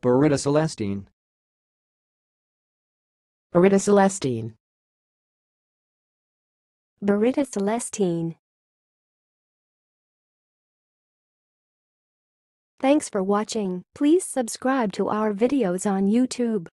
Beretta Celestine. Beretta Celestine. Beretta Celestine. Thanks for watching. Please subscribe to our videos on YouTube.